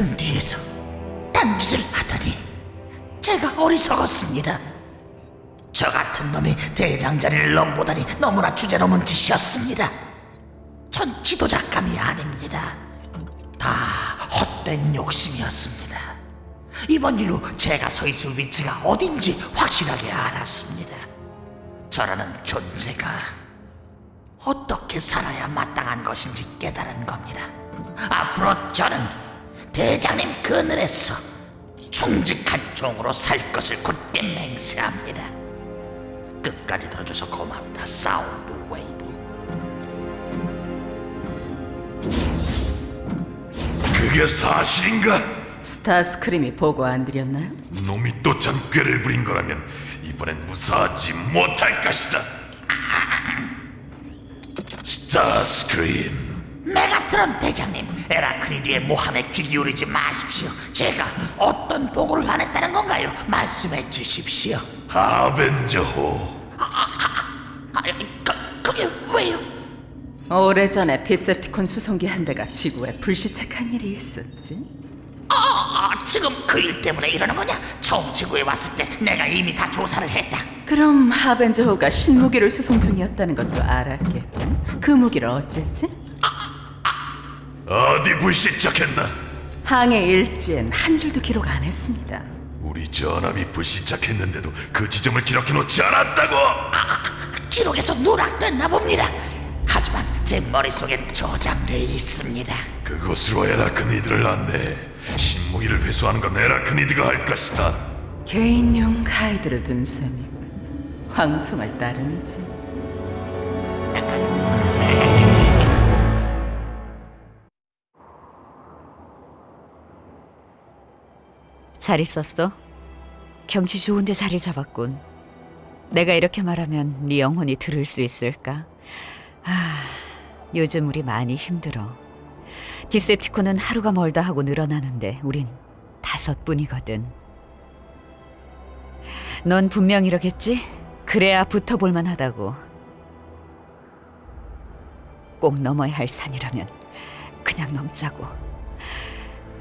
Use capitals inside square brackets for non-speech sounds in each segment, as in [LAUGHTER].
등 뒤에서 딴짓을 하다니 제가 어리석었습니다. 저 같은 놈이 대장 자리를 넘보다니 너무나 주제넘은 짓이었습니다. 전 지도작감이 아닙니다. 다 헛된 욕심이었습니다. 이번 일로 제가 서 있을 위치가 어딘지 확실하게 알았습니다. 저라는 존재가 어떻게 살아야 마땅한 것인지 깨달은 겁니다. 앞으로 저는 대장님 그늘에서 충직한 종으로 살 것을 굳게 맹세합니다. 끝까지 들어줘서 고맙다, 사운드 웨이브. 그게 사실인가? 스타스크림이 보고 안 드렸나요? 놈이 또 잔꾀를 부린 거라면 이번엔 무사하지 못할 것이다. 스타스크림. 메가트론 대장님, 에라크니드의 모함에 귀 기울이지 마십시오. 제가 어떤 보고를 안 했다는 건가요? 말씀해 주십시오. 하벤저호. 아, 그, 그게 왜요? 오래전에 디셉티콘 수송기 한 대가 지구에 불시착한 일이 있었지. 아, 지금 그 일 때문에 이러는 거냐? 처음 지구에 왔을 때 내가 이미 다 조사를 했다. 그럼 하벤저호가 신무기를 수송 중이었다는 것도 알았겠군. 그 무기를 어쨌지? 어디 불시착했나? 항해 일지엔 한 줄도 기록 안 했습니다. 우리 전함이 불시착했는데도 그 지점을 기록해 놓지 않았다고. 기록에서 누락됐나 봅니다. 하지만 제 머릿속엔 저장돼 있습니다. 그것으로 에라크니드를 안내. 신무기를 회수하는 건 에라크니드가 할 것이다. 개인용 가이드를 둔 셈이군. 황송할 따름이지. 잘 있었어? 경치 좋은데 자리를 잡았군. 내가 이렇게 말하면 네 영혼이 들을 수 있을까? 아, 요즘 우리 많이 힘들어. 디셉티콘은 하루가 멀다 하고 늘어나는데 우린 다섯 분이거든. 넌 분명 이러겠지? 그래야 붙어볼 만하다고. 꼭 넘어야 할 산이라면 그냥 넘자고.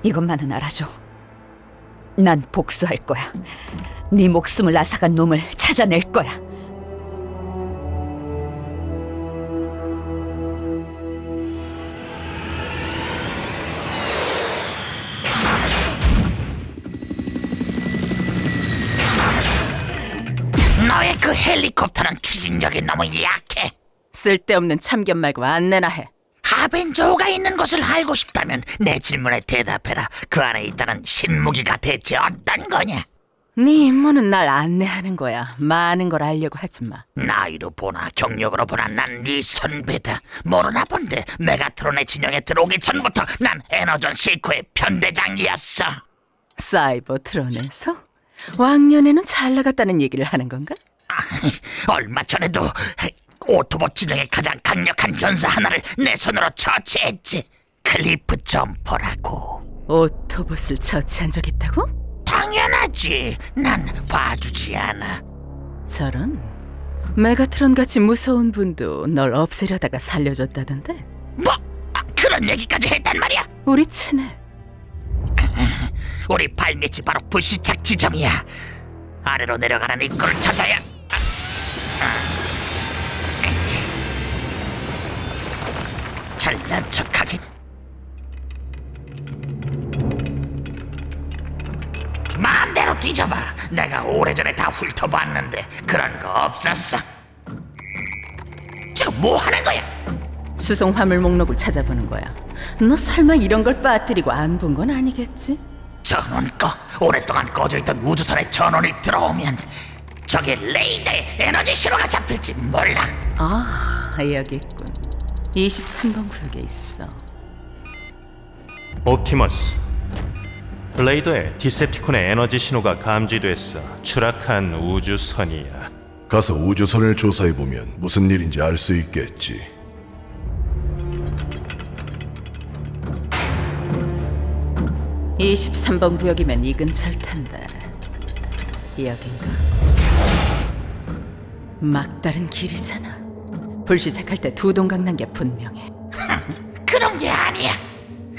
이것만은 알아줘. 난 복수할 거야. 네 목숨을 앗아간 놈을 찾아낼 거야. 너의 그 헬리콥터는 추진력이 너무 약해. 쓸데없는 참견 말고 안내나 해. 하벤조가 있는 곳을 알고 싶다면 내 질문에 대답해라. 그 안에 있다는 신무기가 대체 어떤 거냐? 네 임무는 날 안내하는 거야. 많은 걸 알려고 하지 마. 나이로 보나 경력으로 보나 난 네 선배다. 모르나 본데 메가트론의 진영에 들어오기 전부터 난 에너전 시코의 편대장이었어. 사이버 트론에서 왕년에는 잘 나갔다는 얘기를 하는 건가? 아, 얼마 전에도 오토봇 진영의 가장 강력한 전사 하나를 내 손으로 처치했지. 클리프 점퍼라고. 오토봇을 처치한 적 있다고? 당연하지. 난 봐주지 않아. 저런 메가트론 같이 무서운 분도 널 없애려다가 살려줬다던데 뭐 아, 그런 얘기까지 했단 말이야. 우리 친해 [LAUGHS] 우리 발밑이 바로 불시착 지점이야. 아래로 내려가는 입구를 찾아야. 잘난 척하긴. 마음대로 뒤져봐. 내가 오래전에 다 훑어봤는데 그런 거 없었어. 지금 뭐 하는 거야? 수송 화물 목록을 찾아보는 거야 너 설마 이런 걸 빠뜨리고 안 본 건 아니겠지? 전원 꺼 오랫동안 꺼져있던 우주선에 전원이 들어오면 저게 레이더에 에너지 신호가 잡힐지 몰라 아 여기 있군 23번 구역에 있어. 옵티머스 블레이더에 디셉티콘의 에너지 신호가 감지됐어. 추락한 우주선이야. 가서 우주선을 조사해보면 무슨 일인지 알 수 있겠지. 이 23번 구역이면 이 근처일 텐데. 여긴가? 막다른 길이잖아 불시착할 때 두 동강 난 게 분명해 [LAUGHS] 그런 게 아니야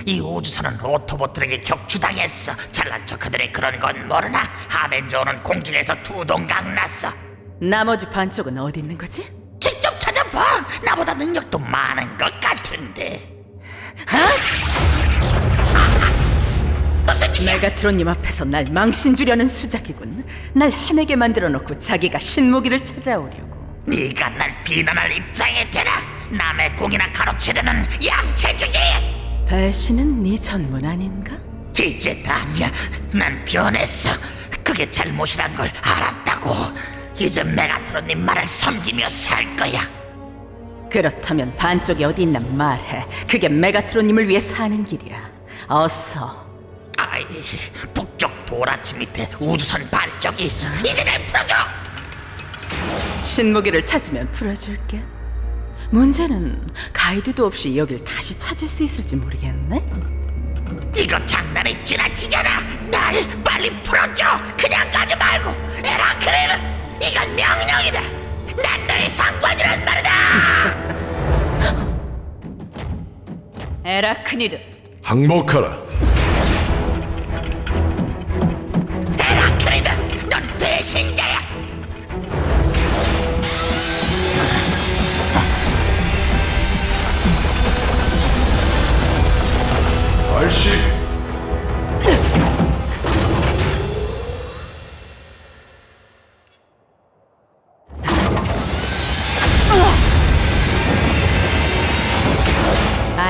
이 우주선은 오토보트에게 격추당했어. 잘난 척 하더니 그런 건 모르나? 하벤저는 공중에서 두동강 났어. 나머지 반쪽은 어디 있는 거지? 직접 찾아봐. 나보다 능력도 많은 것 같은데. 어? [LAUGHS] 무슨 짓이야? 메가트론님 앞에서 날 망신 주려는 수작이군. 날 헤매게 만들어 놓고 자기가 신무기를 찾아오려고. 네가 날 비난할 입장이 되나? 남의 공이나 가로채려는 양체주의! 배신은 네 전문 아닌가? 이제 아니야. 난 변했어. 그게 잘못이란 걸 알았다고. 이제 메가트론님 말을 섬기며 살 거야. 그렇다면 반쪽이 어디 있나 말해. 그게 메가트론님을 위해 사는 길이야. 어서. 아이, 북쪽 도라치 밑에 우주선 반쪽이 있어. 이제 날 풀어줘. 신무기를 찾으면 풀어줄게. 문제는 가이드도 없이 여길 다시 찾을 수 있을지 모르겠네. 이거 장난이 지나치잖아. 날 빨리 풀어줘. 그냥 가지 말고. 에라크레는 이건 명령이다. 난 너의 상관이란 말이다. [LAUGHS] 에라크니드, 항복하라. 에라크레드, 넌 배신자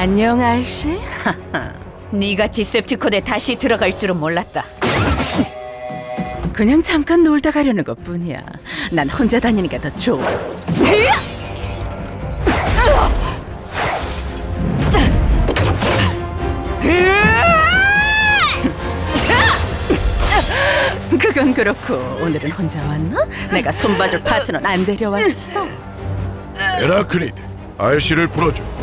안녕, 알씨. [LAUGHS] 네가 디셉티콘에 다시 들어갈 줄은 몰랐다. 그냥 잠깐 놀다 가려는 것 뿐이야. 난 혼자 다니니까 더 좋아. 그건 그렇고 오늘은 혼자 왔나? 내가 손봐줄 파트너는 안 데려왔어. 에라크니드, 알씨를 풀어줘.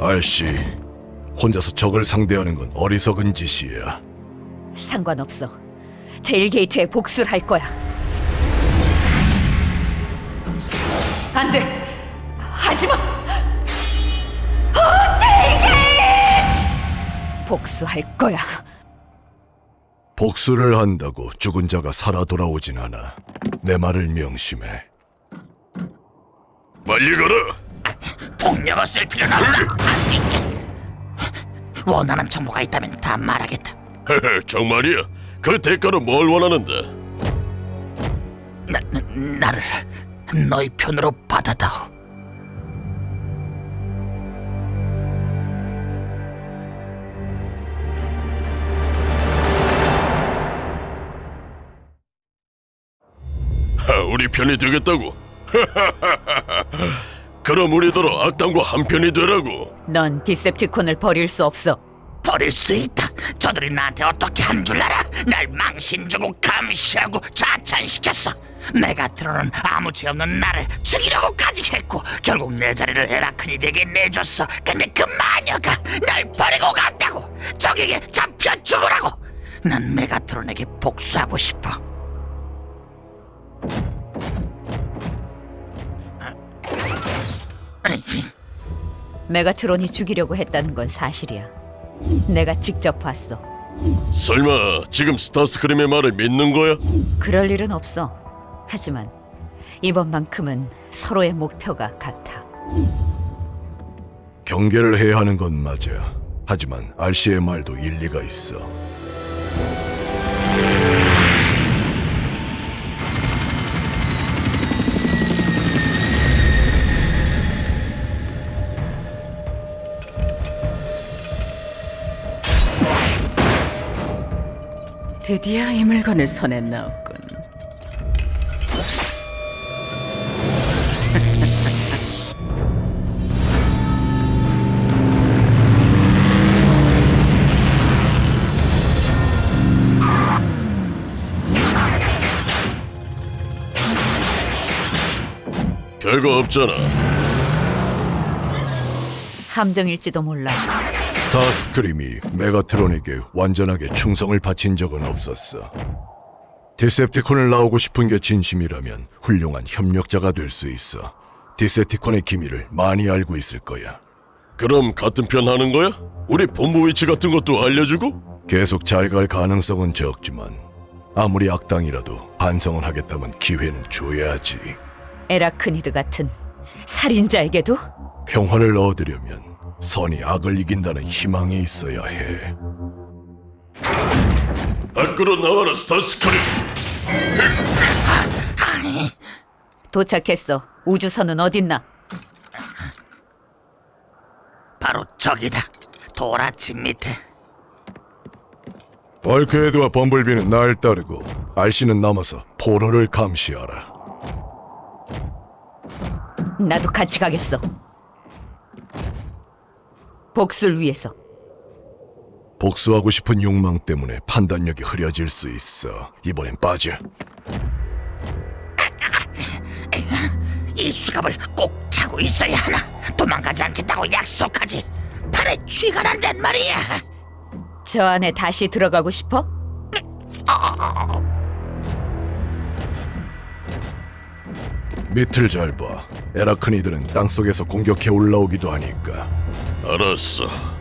알씨, 혼자서 적을 상대하는 건 어리석은 짓이야. 상관없어. 테일게이트에 복수를 할 거야. 안 돼! 하지 마! 어, 테일게이트! 복수할 거야. 복수를 한다고 죽은 자가 살아 돌아오진 않아. 내 말을 명심해. 빨리 가라. 폭력을 쓸 필요는 없어. [LAUGHS] 원하는 정보가 있다면 다 말하겠다. 정말이야. 그 대가로 뭘 원하는데? 나, 나, 나를 너희 편으로 받아다오. 우리 편이 되겠다고? [LAUGHS] 그럼 우리더러 악당과 한 편이 되라고. 넌 디셉티콘을 버릴 수 없어. 버릴 수 있다. 저들이 나한테 어떻게 한 줄 알아? 날 망신 주고 감시하고 좌찬시켰어. 메가트론은 아무 죄 없는 나를 죽이려고까지 했고 결국 내 자리를 에라크니드에게 내줬어. 근데 그 마녀가 날 버리고 갔다고. 적에게 잡혀 죽으라고. 난 메가트론에게 복수하고 싶어. 메가트론이 죽이려고 했다는 건 사실이야. 내가 직접 봤어. 설마 지금 스타스크림의 말을 믿는 거야? 그럴 일은 없어. 하지만 이번만큼은 서로의 목표가 같아. 경계를 해야 하는 건 맞아. 하지만 알씨의 말도 일리가 있어. 드디어 이 물건을 손에 넣었군. 별거 없잖아. 함정일지도 몰라. 스타스크림이 메가트론에게 완전하게 충성을 바친 적은 없었어. 디셉티콘을 나오고 싶은 게 진심이라면 훌륭한 협력자가 될 수 있어. 디셉티콘의 기밀을 많이 알고 있을 거야. 그럼 같은 편 하는 거야? 우리 본부 위치 같은 것도 알려주고? 계속 잘 갈 가능성은 적지만 아무리 악당이라도 반성을 하겠다면 기회는 줘야지. 에라크니드 같은 살인자에게도 평화를 얻으려면 선이 악을 이긴다는 희망이 있어야 해. 밖으로 나와라 스타스카리 도착했어. 우주선은 어딨나? 바로 저기다. 도라집 밑에. 벌크헤드와 범블비는 날 따르고 알씨는 남아서 포로를 감시하라. 나도 같이 가겠어. 복수를 위해서. 복수하고 싶은 욕망 때문에 판단력이 흐려질 수 있어. 이번엔 빠져. 이 수갑을 꼭 차고 있어야 하나. 도망가지 않겠다고 약속하지. 팔에 쥐가 난단 말이야. 저 안에 다시 들어가고 싶어? 밑을 잘 봐. 에라크니들은 땅속에서 공격해 올라오기도 하니까. 알았어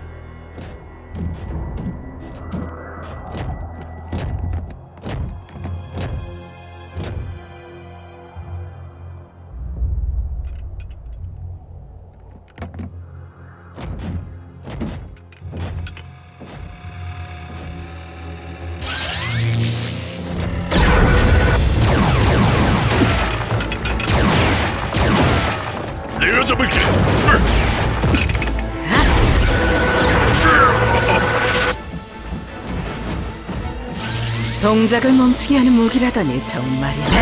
동작을 멈추게 하는 무기라더니 정말이네.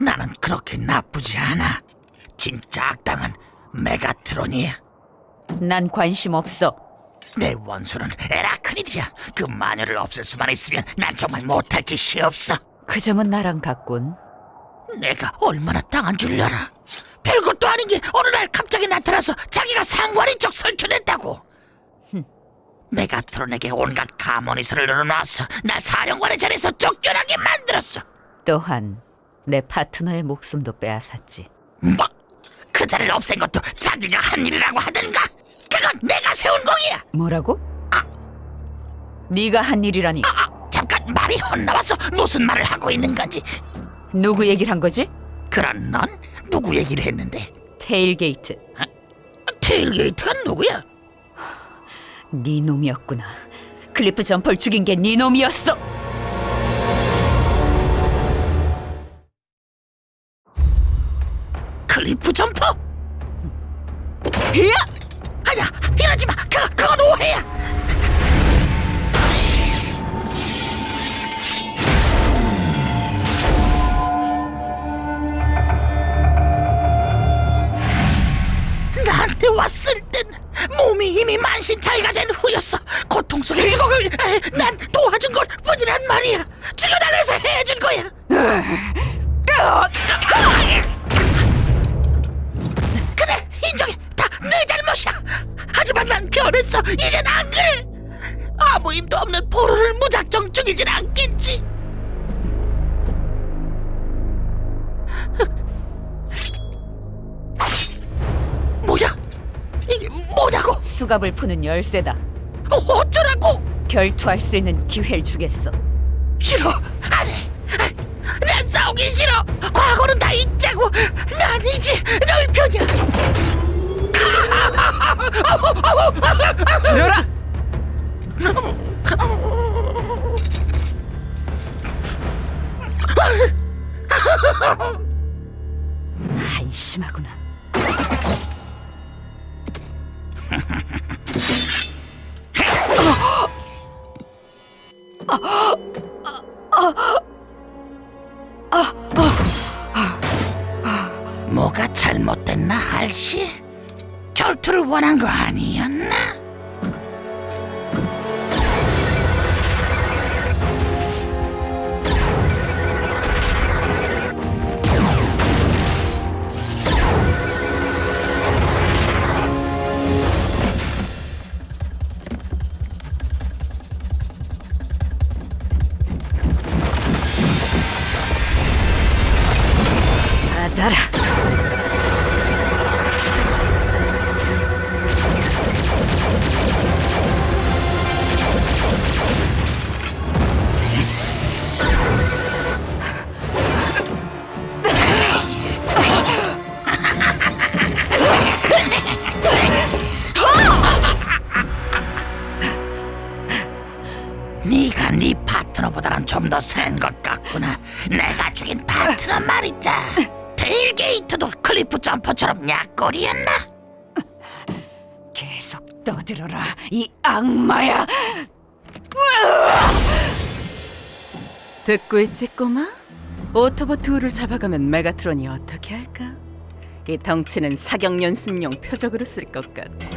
나는 그렇게 나쁘지 않아. 진짜 악당은 메가트론이야. 난 관심 없어. 내 원수는 에라크니드야. 그 마녀를 없앨 수만 있으면 난 정말 못할 짓이 없어. 그 점은 나랑 같군. 내가 얼마나 당한 줄 알아. 별것도 아닌 게 어느 날 갑자기 나타나서 자기가 상관인 척 설치냈다고. 메가트론에게 온갖 감언이설을 늘어놨어. 날 사령관의 자리에서 쫓겨나게 만들었어. 또한 내 파트너의 목숨도 빼앗았지. 뭐? 그 자리를 없앤 것도 자기가 한 일이라고 하던가? 그건 내가 세운 공이야. 뭐라고? 아. 네가 한 일이라니. 아, 잠깐 말이 헛나와서 무슨 말을 하고 있는 건지. 누구 얘기를 한 거지? 그런 넌 누구 얘기를 했는데? 테일게이트. 테일게이트가 누구야? 네 놈이었구나. 클리프 점퍼를 죽인 게 네 놈이었어. 클리프 점퍼? 이야! 아야, 이러지 마. 그 그건 오해야. 나한테 왔을 땐 몸이 이미 만신차이가 된 후였어. 고통 속에 죽어갈 난 도와준 것 뿐이란 말이야. 수갑을 푸는 열쇠다. 어, 어쩌라고 결투할 수 있는 기회를 주겠어. 싫어 안 해 난 싸우기 싫어 과거는 다 잊자고 난 이제 너희 편이야 들어라. [LAUGHS] 한심하구나. 결투를 원한 거 아니 테일게이트도 클리프 점퍼처럼 약골이었나? 계속 떠들어라, 이 악마야! 듣고 있지 꼬마? 오토봇 둘을 잡아가면 메가트론이 어떻게 할까? 이 덩치는 사격 연습용 표적으로 쓸 것 같아.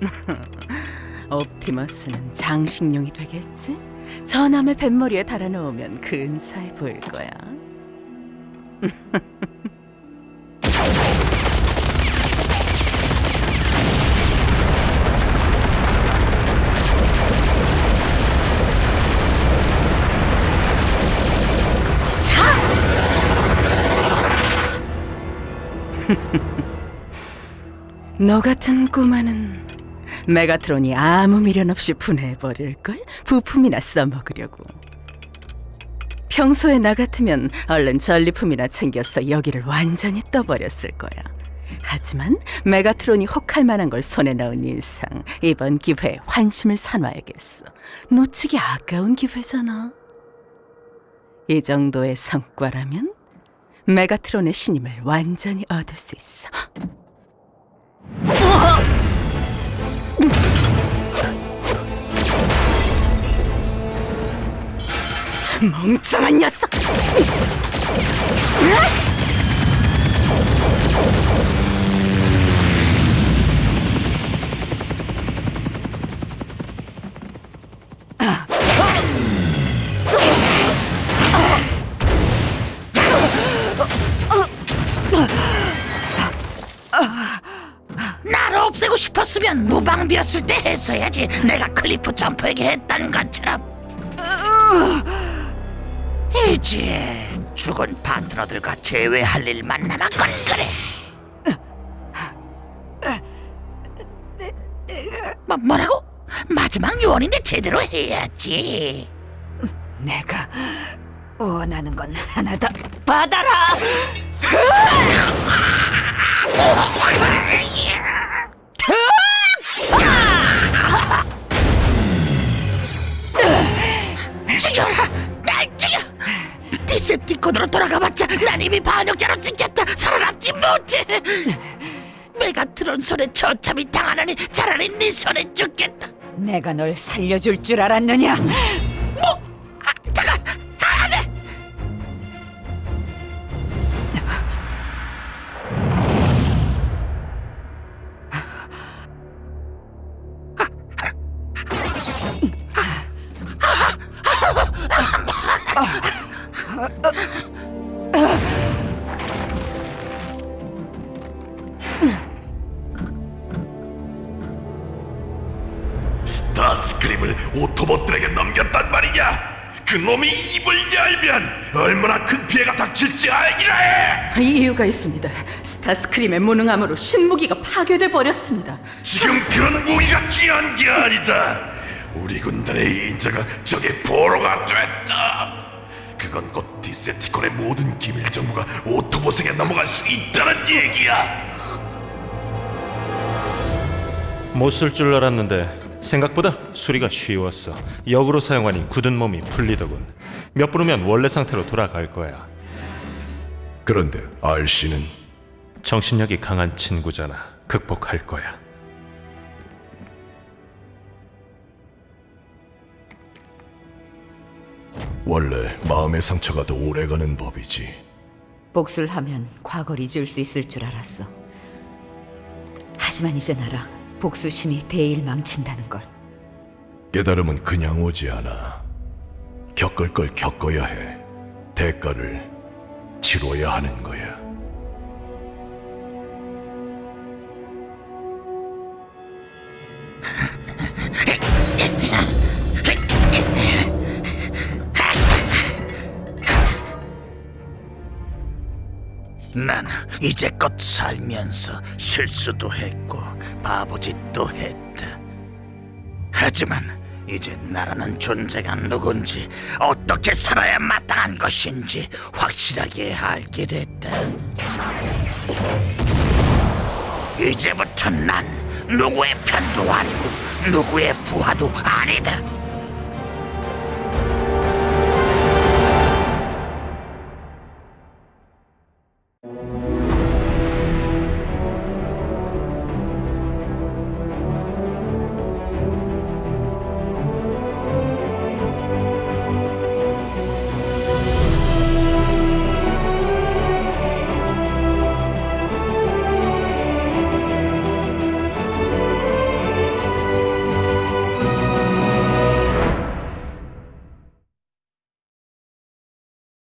[LAUGHS] 옵티머스는 장식용이 되겠지? 저 남의 뱃머리에 달아놓으면 근사해 보일 거야. 너 같은 꼬마는 메가트론이 아무 미련 없이 분해해버릴걸? 부품이나 써먹으려고. 평소에 나 같으면 얼른 전리품이나 챙겨서 여기를 완전히 떠버렸을 거야. 하지만 메가트론이 혹할 만한 걸 손에 넣은 이상 이번 기회에 환심을 사놔야겠어. 놓치기 아까운 기회잖아. 이 정도의 성과라면 메가트론의 신임을 완전히 얻을 수 있어. 멍청한 녀석! 나를 없애고 싶었으면 무방비였을 때 했어야지. 내가 클리프 점퍼에게 했다는 것처럼. 이제 죽은 파트너들과 재회할 일만 남았건 그래. 뭐, 뭐라고? 마지막 유언인데 제대로 해야지. 내가 원하는 건 하나 더 받아라! [LAUGHS] 셉티콘으로 돌아가봤자 난 이미 반역자로 찍혔다! 살아남지 못해! 메가트론 손에 처참히 당하느니 차라리 네 손에 죽겠다! 내가 널 살려줄 줄 알았느냐? 그 놈이 입을 열면 얼마나 큰 피해가 닥칠지 알기라 해! 이유가 있습니다. 스타스크림의 무능함으로 신무기가 파괴돼 버렸습니다. 지금 그런 무기가 귀한 게 아니다. 우리 군단의 인자가 적의 보로가 됐다. 그건 곧 디세티콘의 모든 기밀 정보가 오토봇에게 넘어갈 수 있다는 얘기야. 못 쓸 줄 알았는데 생각보다 수리가 쉬웠어. 역으로 사용하니 굳은 몸이 풀리더군. 몇 분 후면 원래 상태로 돌아갈 거야. 그런데 RC는 정신력이 강한 친구잖아. 극복할 거야. 원래 마음의 상처가 더 오래가는 법이지. 복수를 하면 과거를 잊을 수 있을 줄 알았어. 하지만 이제 알아. 복수심이 대일 망친다는 걸. 깨달음은 그냥 오지 않아. 겪을 걸 겪어야 해. 대가를 치러야 하는 거야. 난 이제껏 살면서 실수도 했고 바보짓도 했다. 하지만 이제 나라는 존재가 누군지 어떻게 살아야 마땅한 것인지 확실하게 알게 됐다. 이제부터 난 누구의 편도 아니고 누구의 부하도 아니다.